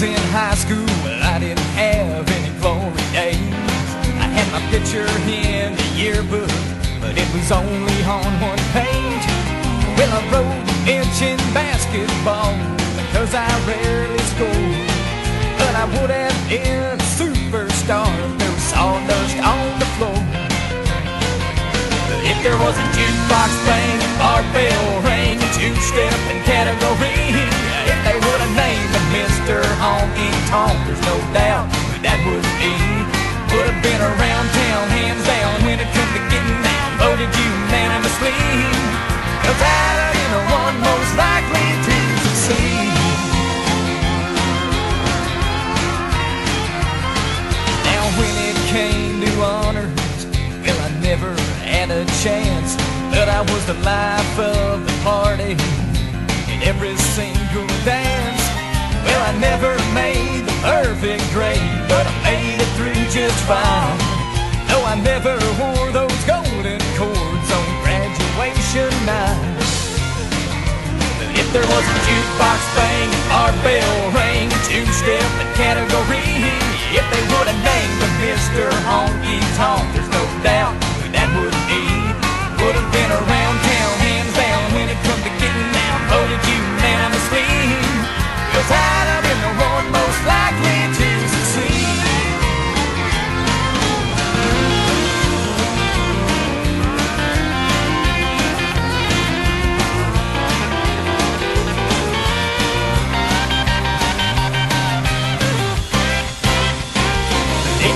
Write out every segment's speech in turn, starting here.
was in high school, I didn't have any glory days. I had my picture in the yearbook, but it was only on one page. Well, I wrote mention basketball because I rarely scored. But I would have been a superstar if there was sawdust on the floor. But if there was a jukebox playing, a barbell ring, two-step and category, Honky there's no doubt who that would be. Would have been around town, hands down, when it come to getting down, voted unanimously. Cause I'd been the one most likely to succeed. Now when it came to honors, well I never had a chance. But I was the life of the party in every single dance. Well I never there was a jukebox bang, our bell rang, two-step category,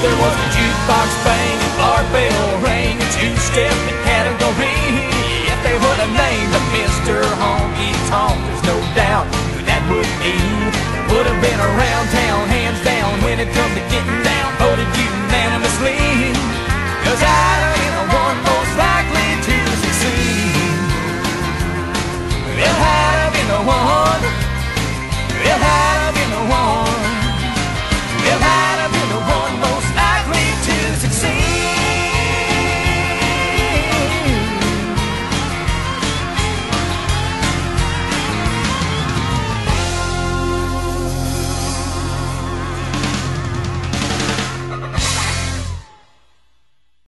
there was a jukebox bang, a barbell ring, a two-step and category, if they would have named a Mr. Honky Tonk, there's no doubt who that would be. Would have been around town, hands down, when it come to getting